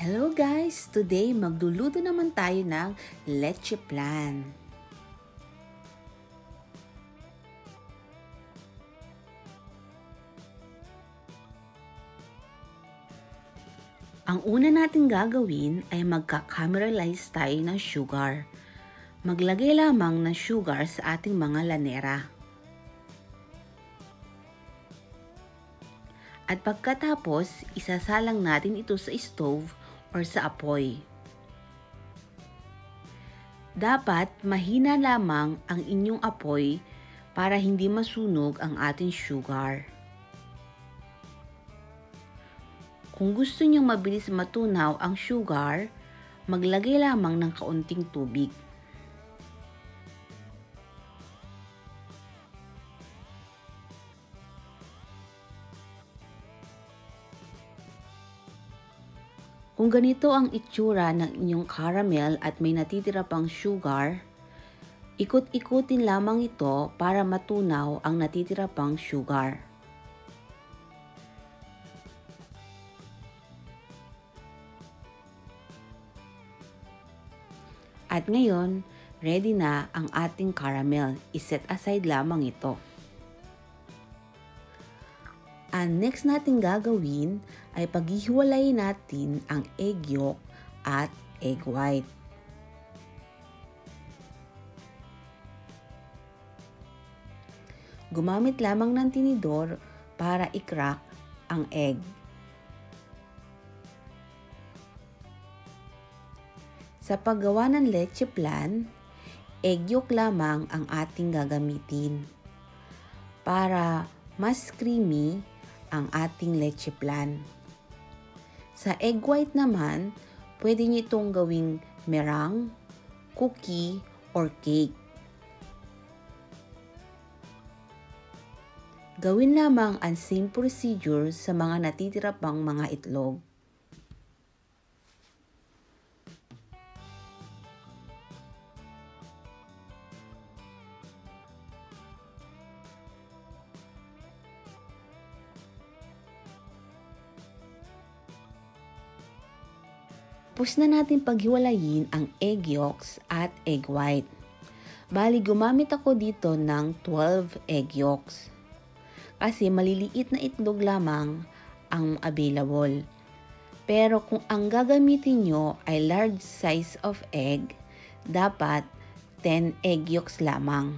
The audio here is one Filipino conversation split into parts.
Hello guys! Today magluluto naman tayo ng leche plan. Ang una natin gagawin ay magka-caramelize tayo ng sugar. Maglagay lamang ng sugar sa ating mga lanera. At pagkatapos, isasalang natin ito sa stove or sa apoy. Dapat mahina lamang ang inyong apoy para hindi masunog ang ating sugar. Kung gusto nyong mabilis matunaw ang sugar, maglagay lamang ng kaunting tubig. Kung ganito ang itsura ng inyong caramel at may natitira pang sugar, ikot-ikutin lamang ito para matunaw ang natitira pang sugar. At ngayon, ready na ang ating caramel. Iset aside lamang ito. Ang next natin gagawin ay paghihiwalayin natin ang egg yolk at egg white. Gumamit lamang ng tinidor para i-crack ang egg. Sa paggawa ng leche plan, egg yolk lamang ang ating gagamitin para mas creamy ang ating leche plan. Sa egg white naman, pwede nyo itong gawing meringue, cookie, or cake. Gawin lamang ang same procedure sa mga natitira pang mga itlog. Tapos na natin paghiwalayin ang egg yolks at egg white. Bali, gumamit ako dito ng 12 egg yolks. Kasi maliliit na itlog lamang ang available. Pero kung ang gagamitin nyo ay large size of egg, dapat 10 egg yolks lamang.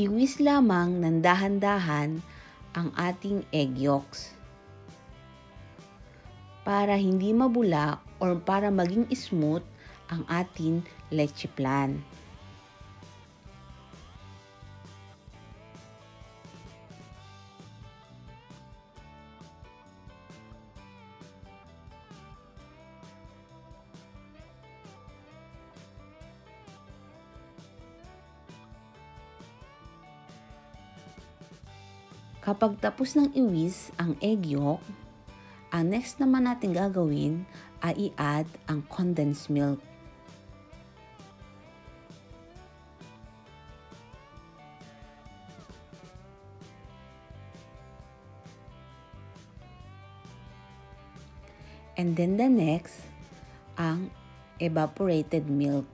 Iwis lamang ng dahan-dahan ang ating egg yolks. Para hindi mabula or para maging smooth ang ating leche plan. Kapag tapos ng iwis ang egg yolk, ang next naman natin gagawin ay i-add ang condensed milk. And then the next, ang evaporated milk.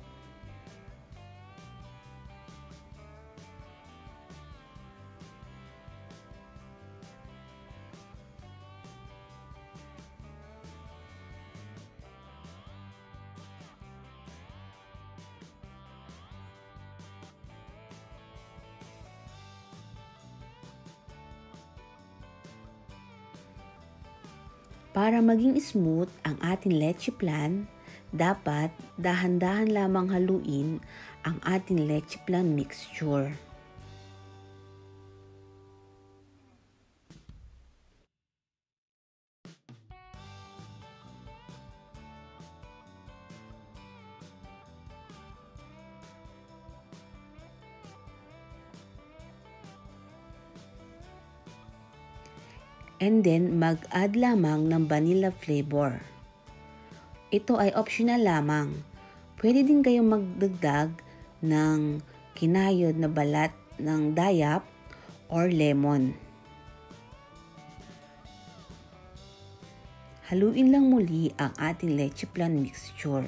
Para maging smooth ang ating leche plan, dapat dahan-dahan lamang haluin ang ating leche plan mixture. And then, mag-add lamang ng vanilla flavor. Ito ay optional lamang. Pwede din kayong magdagdag ng kinayod na balat ng dayap or lemon. Haluin lang muli ang ating leche plan mixture.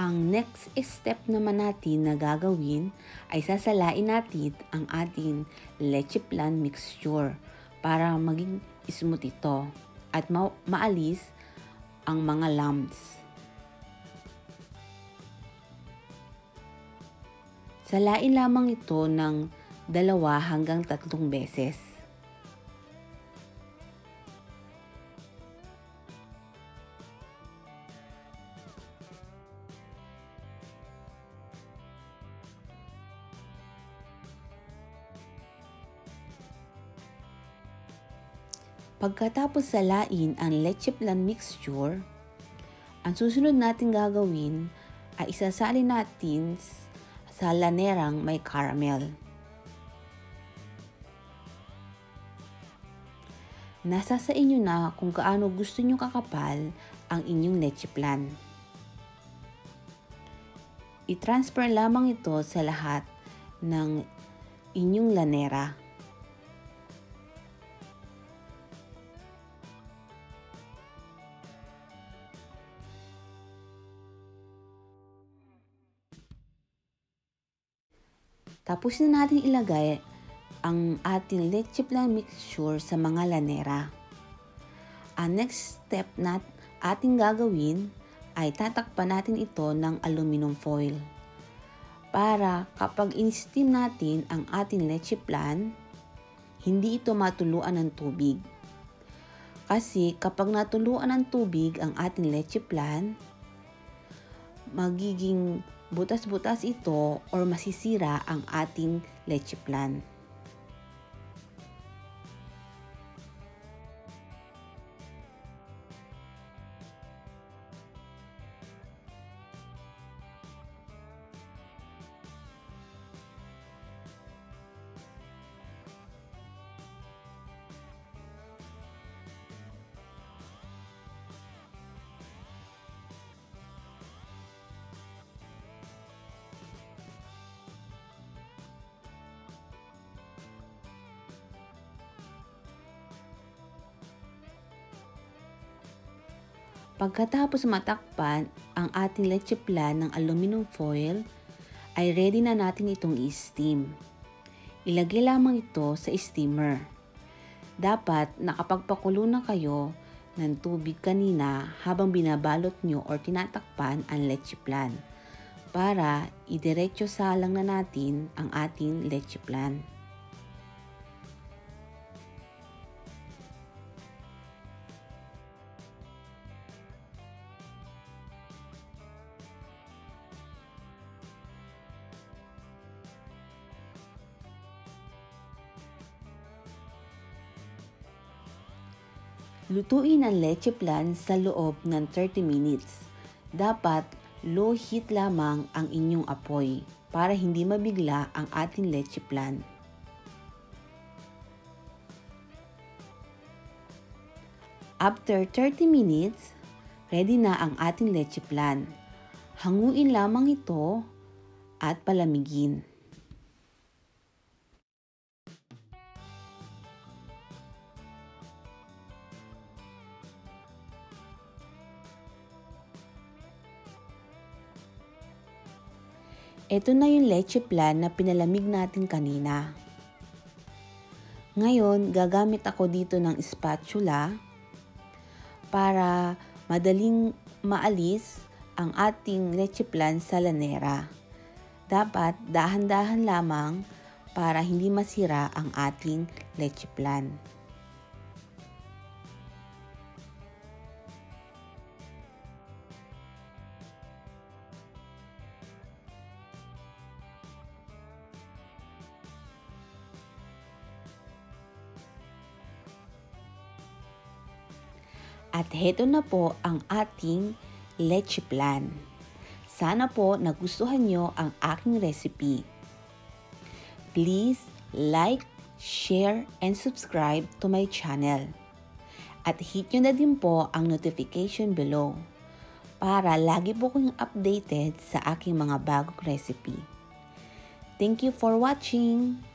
Ang next step naman natin na gagawin ay sasalain natin ang ating leche plan mixture para maging smooth ito at ma- maalis ang mga lumps. Salain lamang ito ng dalawa hanggang tatlong beses. Pagkatapos salain ang leche plan mixture, ang susunod natin gagawin ay isasalin natin sa lanerang may caramel. Nasa sa inyo na kung gaano gusto nyo kakapal ang inyong leche plan. I-transfer lamang ito sa lahat ng inyong lanera. Tapos na natin ilagay ang ating leche plan mixture sa mga lanera. Ang next step na ating gagawin ay tatakpan natin ito ng aluminum foil para kapag in-steam natin ang ating leche plan, hindi ito matuluan ng tubig. Kasi kapag natuluan ng tubig ang ating leche plan, magiging butas-butas ito or masisira ang ating leche plan. Pagkatapos matakpan ang ating leche plan ng aluminum foil, ay ready na natin itong i-steam. Ilagay lamang ito sa steamer. Dapat nakapagpakulo na kayo ng tubig kanina habang binabalot nyo or tinatakpan ang leche plan para idiretso salang na natin ang ating leche plan. Lutuin ang leche plan sa loob ng 30 minutes. Dapat low heat lamang ang inyong apoy para hindi mabigla ang ating leche plan. After 30 minutes, ready na ang ating leche plan. Hanguin lamang ito at palamigin. Ito na yung leche plan na pinalamig natin kanina. Ngayon, gagamit ako dito ng spatula para madaling maalis ang ating leche plan sa lanera. Dapat dahan-dahan lamang para hindi masira ang ating leche plan. At heto na po ang ating leche plan. Sana po nagustuhan nyo ang aking recipe. Please like, share, and subscribe to my channel. At hit nyo na din po ang notification below para lagi po kayong updated sa aking mga bagong recipe. Thank you for watching!